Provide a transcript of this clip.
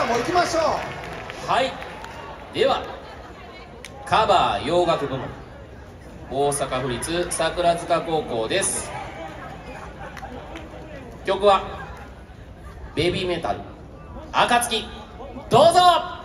らも行きましょう。はい。ではカバー洋楽部門大阪府立桜塚高校です。曲はベビーメタル暁。どうぞ